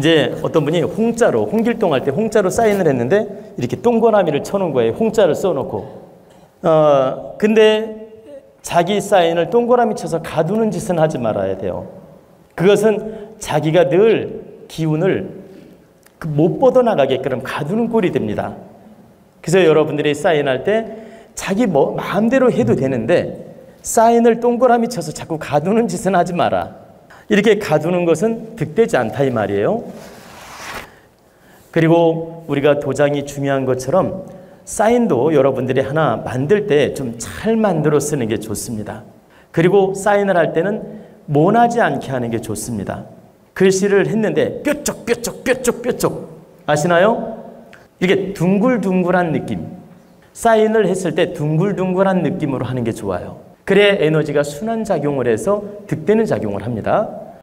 이제 어떤 분이 홍자로 홍길동 할 때 홍자로 사인을 했는데 이렇게 동그라미를 쳐놓은 거예요. 홍자를 써놓고. 어 근데 자기 사인을 동그라미 쳐서 가두는 짓은 하지 말아야 돼요. 그것은 자기가 늘 기운을 그못 뻗어나가게끔 가두는 꼴이 됩니다. 그래서 여러분들이 사인할 때 자기 뭐 마음대로 해도 되는데 사인을 동그라미 쳐서 자꾸 가두는 짓은 하지 마라. 이렇게 가두는 것은 득되지 않다 이 말이에요. 그리고 우리가 도장이 중요한 것처럼 사인도 여러분들이 하나 만들 때 좀 잘 만들어 쓰는 게 좋습니다. 그리고 사인을 할 때는 모나지 않게 하는 게 좋습니다. 글씨를 했는데 뾰족 뾰족 뾰족 뾰족 아시나요? 이게 둥글둥글한 느낌. 사인을 했을 때 둥글둥글한 느낌으로 하는 게 좋아요. 그래 에너지가 순환 작용을 해서 득되는 작용을 합니다.